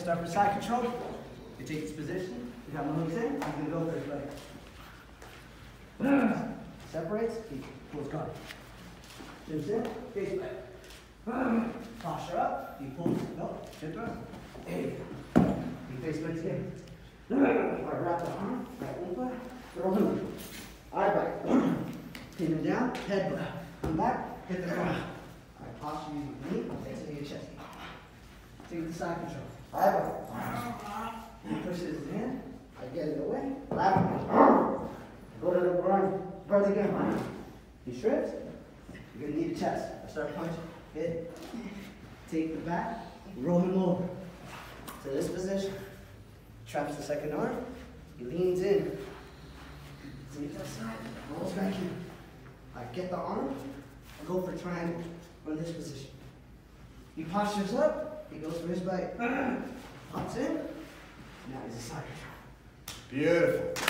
start with side control. You take this position, you have my hooks in, I'm gonna go for his leg. Separates, he pulls guard. Shins in, face back. Posture up, he pulls, no, shins up. Hey, he face back again. I wrap the arm, right over, throw him. Eye back. Pin him down, head back. Come back, hit the ground. I posture using knee, extend your chest. Take the side control. Back. He pushes his hand, I get it away, lap Go to the ground, bird again. He strips, you're gonna need a chest. I start punching, hit, take the back, roll him over. To this position. Traps the second arm, he leans in. Take that side, rolls back in. I get the arm, I go for triangle from this position. He postures up, he goes for his bite. Pops in, now he's a control. Beautiful.